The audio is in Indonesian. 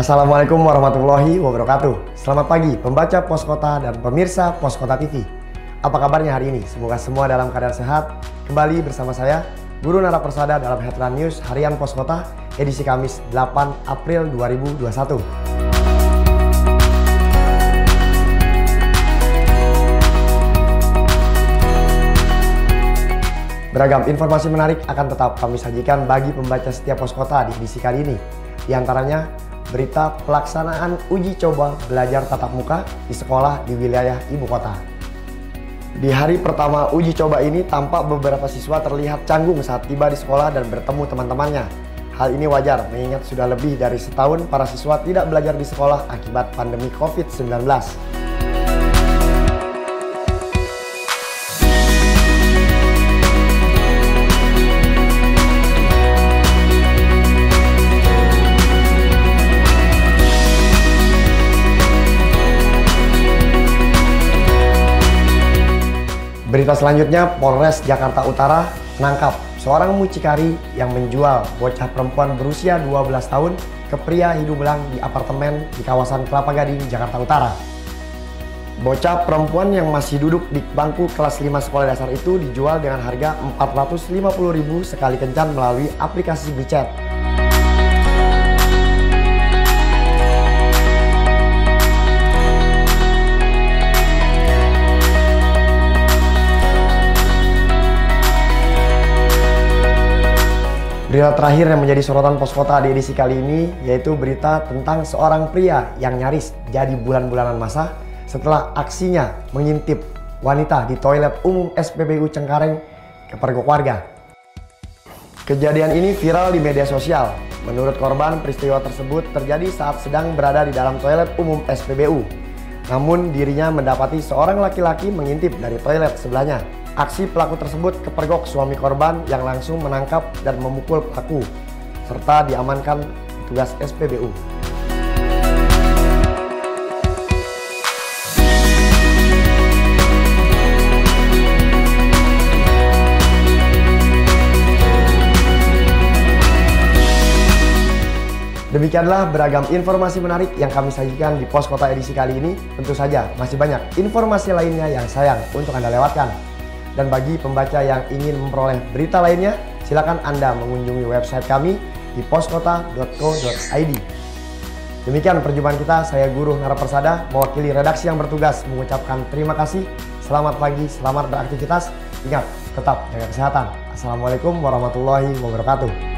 Assalamualaikum warahmatullahi wabarakatuh. Selamat pagi pembaca Pos Kota dan pemirsa Pos Kota TV. Apa kabarnya hari ini? Semoga semua dalam keadaan sehat. Kembali bersama saya, Guru Nara Persada dalam Headline News Harian Pos Kota edisi Kamis 8 April 2021. Beragam informasi menarik akan tetap kami sajikan bagi pembaca setiap pos kota di edisi kali ini. Di antaranya, berita pelaksanaan uji coba belajar tatap muka di sekolah di wilayah ibu kota. Di hari pertama uji coba ini tampak beberapa siswa terlihat canggung saat tiba di sekolah dan bertemu teman-temannya. Hal ini wajar mengingat sudah lebih dari setahun para siswa tidak belajar di sekolah akibat pandemi COVID-19. Berita selanjutnya, Polres Jakarta Utara menangkap seorang mucikari yang menjual bocah perempuan berusia 12 tahun ke pria hidung belang di apartemen di kawasan Kelapa Gading, Jakarta Utara. Bocah perempuan yang masih duduk di bangku kelas 5 sekolah dasar itu dijual dengan harga Rp450.000 sekali kencan melalui aplikasi WeChat. Berita terakhir yang menjadi sorotan pos kota di edisi kali ini yaitu berita tentang seorang pria yang nyaris jadi bulan-bulanan masa setelah aksinya mengintip wanita di toilet umum SPBU Cengkareng kepergok warga. Kejadian ini viral di media sosial. Menurut korban, peristiwa tersebut terjadi saat sedang berada di dalam toilet umum SPBU. Namun dirinya mendapati seorang laki-laki mengintip dari toilet sebelahnya. Aksi pelaku tersebut kepergok suami korban yang langsung menangkap dan memukul pelaku, serta diamankan petugas SPBU. Demikianlah beragam informasi menarik yang kami sajikan di Pos Kota edisi kali ini. Tentu saja masih banyak informasi lainnya yang sayang untuk Anda lewatkan. Dan bagi pembaca yang ingin memperoleh berita lainnya, silakan Anda mengunjungi website kami di poskota.co.id. Demikian perjumpaan kita, saya Guru Narapersada, mewakili redaksi yang bertugas mengucapkan terima kasih. Selamat pagi, selamat beraktivitas. Ingat, tetap jaga kesehatan. Assalamualaikum warahmatullahi wabarakatuh.